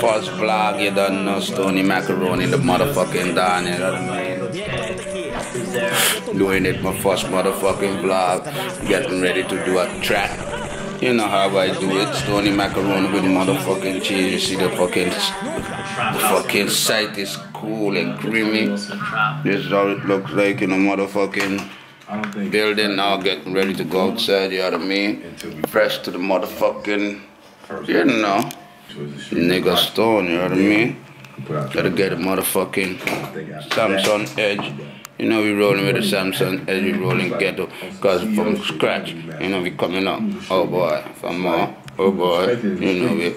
first vlog, you don't know Stony Macaroni, the motherfucking Don, you know what I mean? Doing it, my first motherfucking vlog, getting ready to do a track. You know how I do it, Stony Macaroni with motherfucking cheese. You see the fucking, the fucking site is cool and creamy. This is how it looks like in a motherfucking building now, getting ready to go outside, you know what I mean? Fresh to the motherfucking, you know, nigga stone, you know what I mean? Gotta get a motherfucking Samsung Edge. You know we rolling with the Samsung Edge, we rolling ghetto, cause from scratch, you know we coming up. Oh boy, from more, oh boy, you know we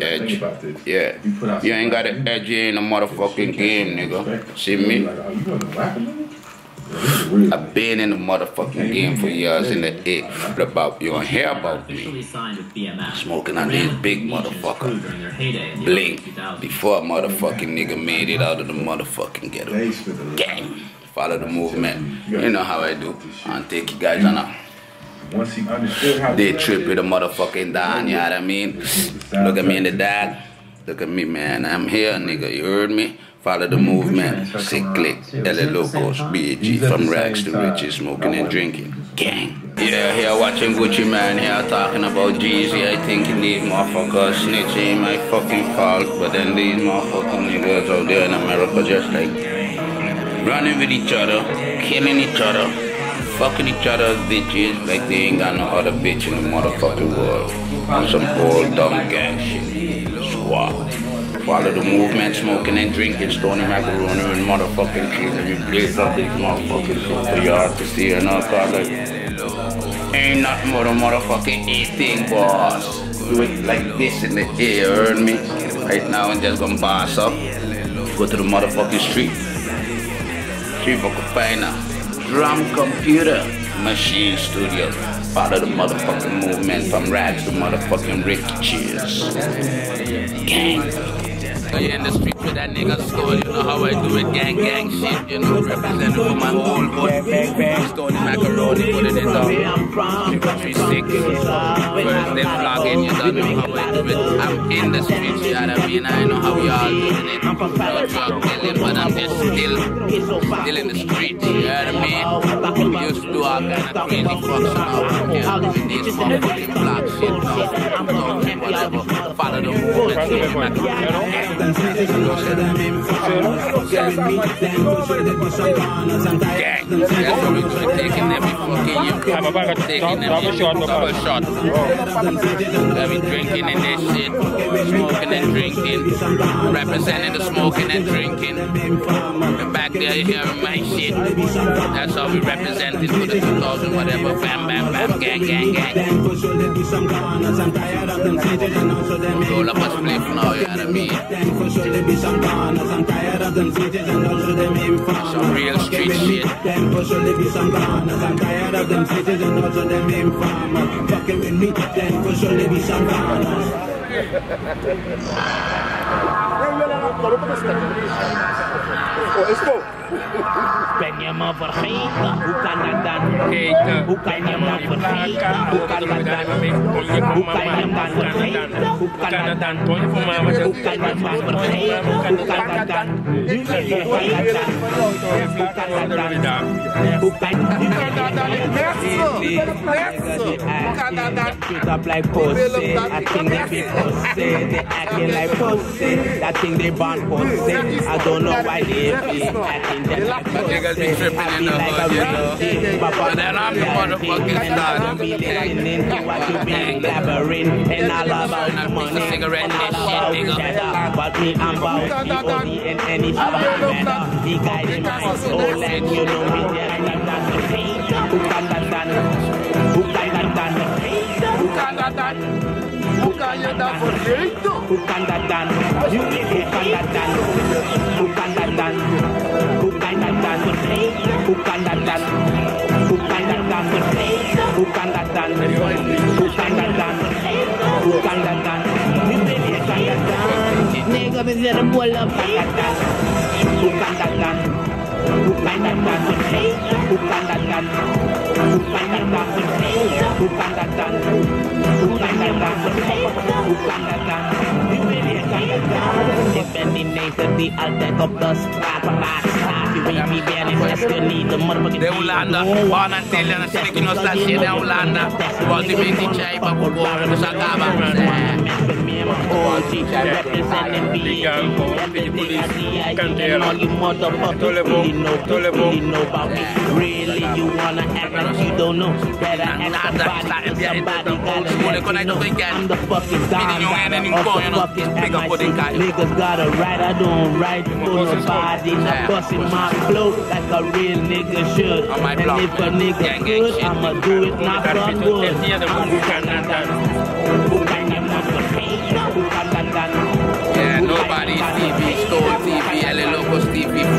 edge. Yeah. You ain't got an edge in a motherfucking game, nigga. See me? I've been in the motherfucking game for years in the A. But about you don't hear about me. Smoking on these big motherfucker. Blink. Before a motherfucking nigga made it out of the motherfucking ghetto. Gang. Follow the movement. You know how I do. And take you guys on a day trip with a motherfucking Don, you know what I mean? Look at me in the dad. Look at me, man. I'm here, nigga. You heard me? Follow the movement. Sick click. LA Locos. BAG. From rags to riches. Smoking and drinking. Gang. Yeah, here watching Gucci Mane here talking about Jeezy. I think these motherfuckers snitching my fucking fault. But then these motherfucking niggas out there in America just like running with each other, killing each other, fucking each other's bitches like they ain't got no other bitch in the motherfucking world. On some old dumb gang shit. Squad. Follow the movement, smoking and drinking, Stony Macaroni and motherfucking cheese, and you blaze up these motherfucking shit for y'all to see and all like ain't nothing more than motherfucking eating boss. Do it like this in the air, heard me? Right now I'm just gonna boss up. Go to the motherfucking street. Street for Kupina. Drum computer machine studio. Follow the motherfucking movement from rags to motherfucking Ricky Cheers. Gang. You in the street with that nigga store, you know how I do it, gang gang shit, you know, representing for my old boy. Stony macaroni, putting it on. Triple 360. First they vlogging, you don't know how I do it. I'm in the streets, you know what I mean? I know how we all doing it. No drug dealing, but I'm just still, still in the streets, you know what I mean? Used to do all kind of crazy fucks now. Yeah, doing this motherfucking block shit now. Talking whatever. Follow the movement, Stony macaroni. Gang. That's what we do. Taking every fucking you. Taking every double shot. That we drinking in this shit. Smoking and drinking. Representing the smoking and drinking. And back there you hearing my shit. That's how we representing for the 2000 whatever. Bam, bam, bam. Gang, gang, gang. Roll up a spliff now, you know what I mean? Some real street shit. Fucking with me, them for surely be some corners. Ben je me vergeten? Hoe kan dat dan? Hoe kan je me vergeten? Hoe kan dat dan? Hoe kan je dan vergeten? Hoe kan dat dan? Hoe kan dat dan vergeten? Hoe kan dat dan? Hoe kan dat dan? Hoe kan dat dan? Hoe kan dat dan? Hoe kan dat dan? Shit up like pussy. I think they be pussy. They acting like pussy. That thing they born pussy. I don't know why they be acting just like pussy. Niggas be tripping in the hood, you know. And then I'm the motherfucking star. And all about And I piece money of cigarette and shit, nigga. But me, I'm about the only and any better. He guided my soul and you know me there. I'm not the same. Who can that done? Who can that done? Who can that done? Who can you that vergeten? Who can that done? You who can that done? Who can that done? Done? Who can that done? You really can that done? Nigga, me say the pull up can that done? Who can that done? Who can that done? Who can that done? Who can that done? Who can that done? Who can that done? Who can that done? You really can Defending nature, the attack of the Straparat. You ain't me there, and that's the need the motherfucking. De Hollanda, buon antille na sili kino stasje de Hollanda. Volti venti c'hai pa po buono sa cava. Representing BA, everything I see, I can all you motherfuckers really know, really know. Really, you wanna act like you don't know? Better ask somebody, somebody gotta let know. I'm the fucking don, of the fucking MIC. Niggas got a right, I don't write for nobody. Not busting my flow like a real nigga should. And if a nigga could, I'ma do it, knock on wood. I'm Yeah,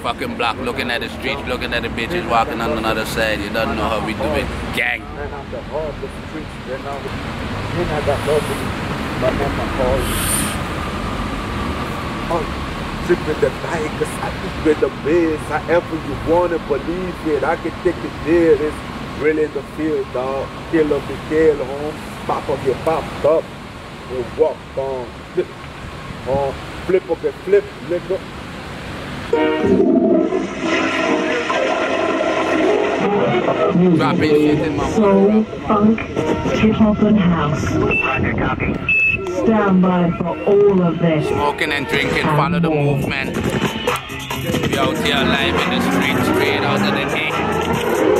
motherfucking block, looking at the streets, looking at the bitches walking on the other side. You don't know how we do it. Gang. And on the. Oh, night, cause I just been the best. However you wanna believe it, I can take it there. It's really the field, dog. Kill up the kill, home. Pop up your popped up. And walk on. Flip, on. Flip up and flip, nigga. Soul, funk, hip hop and house. Stand by for all of this. Smoking and drinking, follow the movement. We out here live in the street, straight out of the day.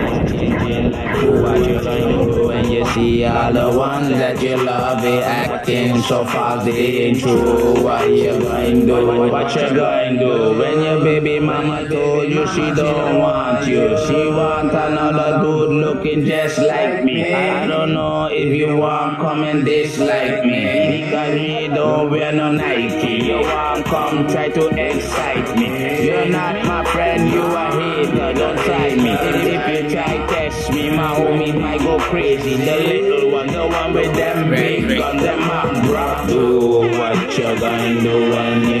you're do. You changing like do what. And you see all the ones that you love, they acting so fast, they ain't true. What you gonna do? What you gonna do? When your baby mama told you she don't want you, she want another dude looking just like me. I don't know if you want come and dislike me because me don't wear no Nike. You want come try to excite me. You're not my friend, you a hater. Don't try me. If you try me, my homie might go crazy. The little one, the one with them big guns, them up, bro. Do what you're gonna do when you see all the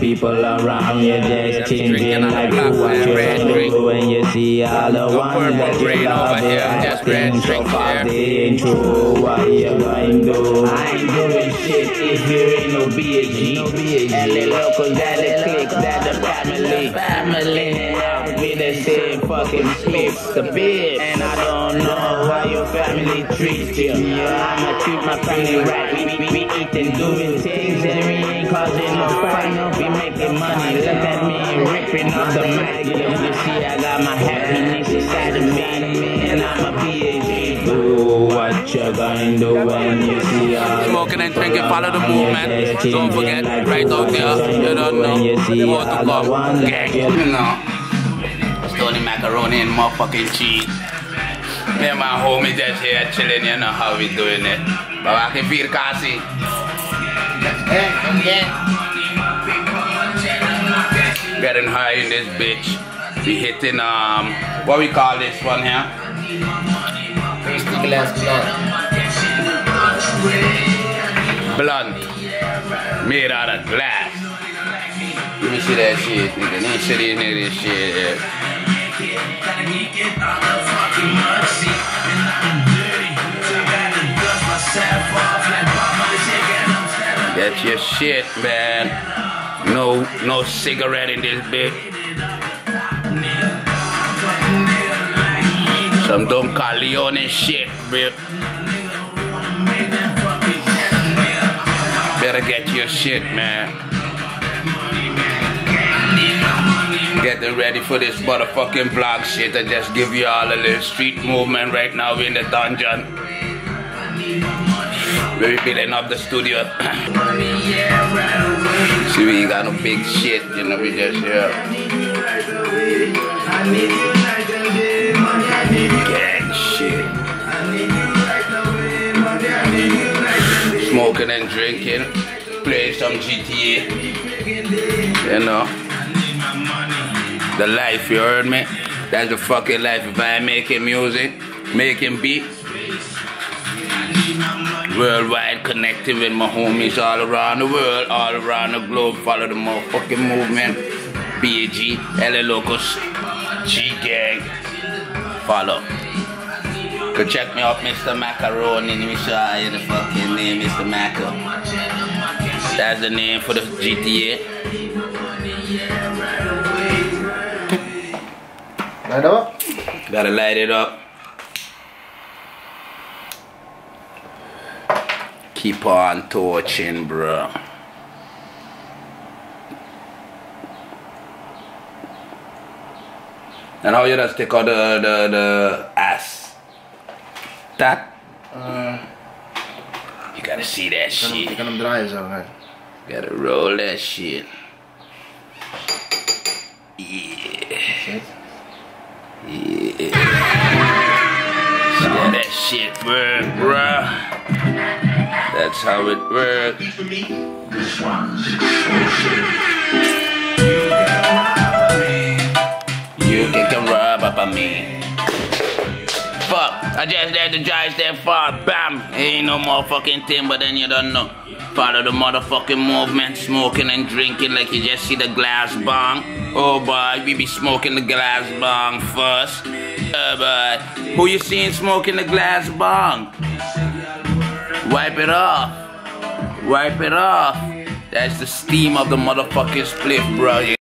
people around you just changing like you're gonna do when you see all the ones that you love. They acting so fast, they ain't true. What you gonna do? I ain't doing shit if you ain't no BAG. BAG. LA locals, that the click, that the family. Family. We the same fucking spliff, the bib. And I don't know how your family treats you. I'ma treat my family right. We, we eating, doing things, and we ain't causing no fight. We making money. Look at me ripping off the mic. You see, I got my happiness inside of me, and I'm a BAG. Do what you're gonna do when you see all Smoking and drinking, follow the movement. Don't forget, right out there, you don't know what to come. Gang. You know. Stony macaroni and motherfucking cheese. Me and my homie just here chilling, you know how we doing it. But I can feel Kasi. Getting high in this bitch. We hitting um what we call this one here? Tasty glass blunt. Blunt. Made out of glass. Let me see that shit, nigga. Let me see these niggas this shit. Yeah. That's your shit, man. No, no cigarette in this bitch. Some Don Corleone shit, bitch. Better get your shit, man. Getting ready for this motherfucking vlog shit. I just give you all a little street movement right now in the dungeon. We're building up the studio. See, we got no big shit, you know, we just here. Gang shit. Smoking and drinking. Playing some GTA. You know. The life, you heard me? That's the fucking life. If I ain't making music, making beats, worldwide connected with my homies all around the world, all around the globe. Follow the motherfucking movement. BAG, LA Locos, G Gang. Follow. Go check me out, Mr. Macaroni. Let me show you the fucking name, Mr. Maca. That's the name for the GTA. Light up. Gotta light it up. Keep on torching, bro. And how you just take out the, the, the ass? That? Uh, You gotta see that ik, kan hem, ik shit. kan hem draaien zo. Hè. Gotta roll that shit. Yeah. Yeah. See that shit work, bruh. That's how it works. You can come rub up on me. Fuck, I just let the drive that far, bam. Ain't no more fucking thing, but then you don't know. Follow the motherfucking movement, smoking and drinking like you just see the glass bong. Oh boy, we be smoking the glass bong first. Uh, but who you seeing smoking the glass bong? Wipe it off. Wipe it off. That's the steam of the motherfucking spliff, bro.